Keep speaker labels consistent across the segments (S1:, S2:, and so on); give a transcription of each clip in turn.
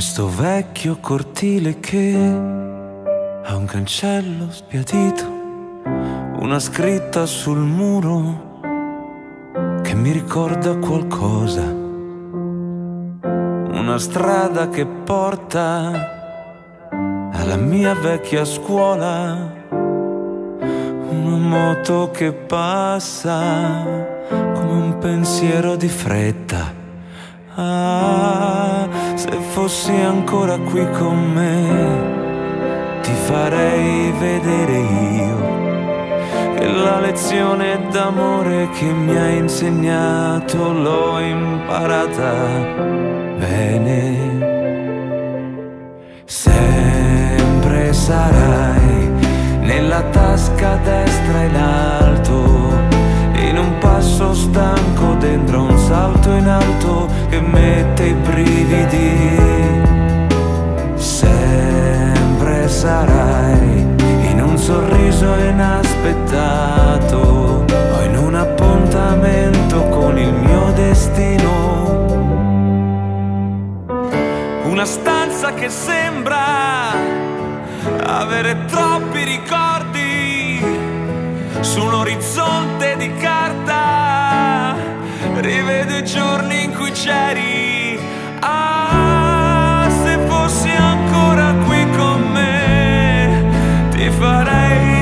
S1: questo vecchio cortile che ha un cancello sbiadito, una scritta sul muro che mi ricorda qualcosa, una strada che porta alla mia vecchia scuola, una moto che passa come un pensiero di fretta. Ah, se fossi ancora qui con me, ti farei vedere io che la lezione d'amore che mi hai insegnato l'ho imparata bene. Sempre sarai nella tasca destra in alto, in un passo stanco dentro un salto in alto che mette i brividi. Sempre sarai in un sorriso inaspettato o in un appuntamento con il mio destino. Una stanza che sembra avere troppi ricordi su un orizzonte di carta vedo i giorni in cui c'eri. Ah, se fossi ancora qui con me, ti farei.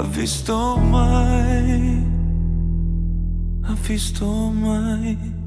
S1: ha visto mai, ha visto mai.